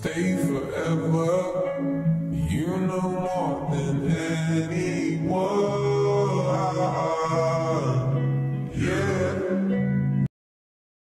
stay forever. You know more than anyone.